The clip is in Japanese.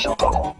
林修太郎。